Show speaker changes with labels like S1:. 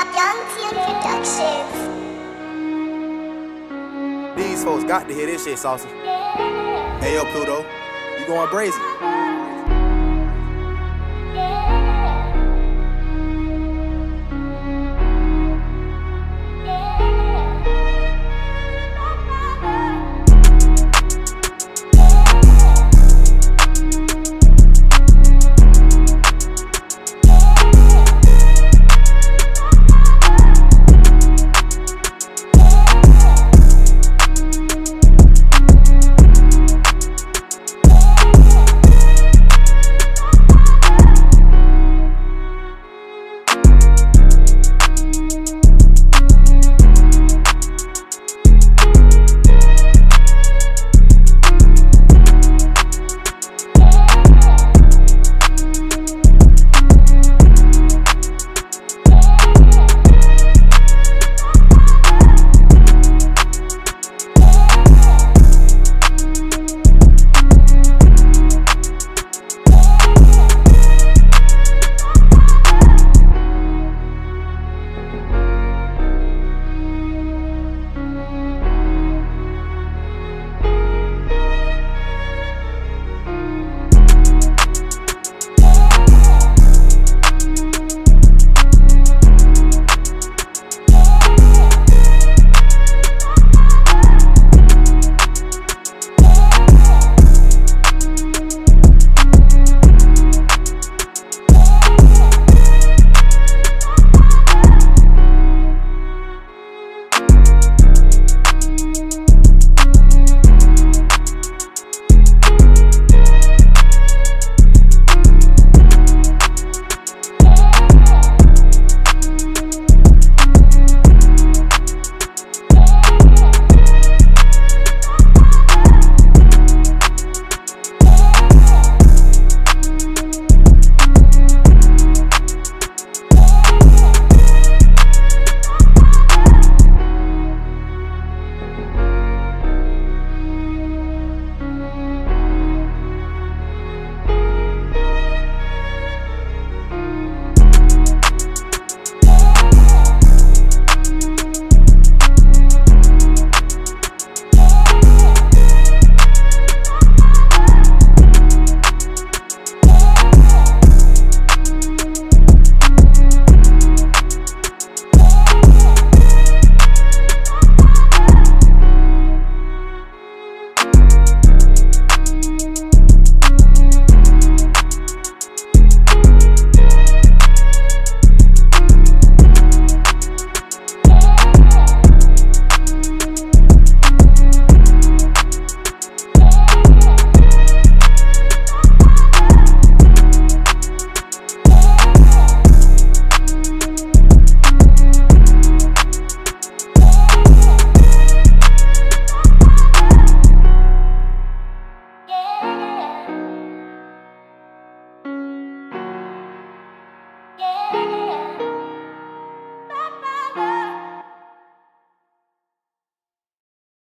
S1: Productions.
S2: These folks got to hear this shit, Saucy. Hey, yo, Pluto, you going brazen.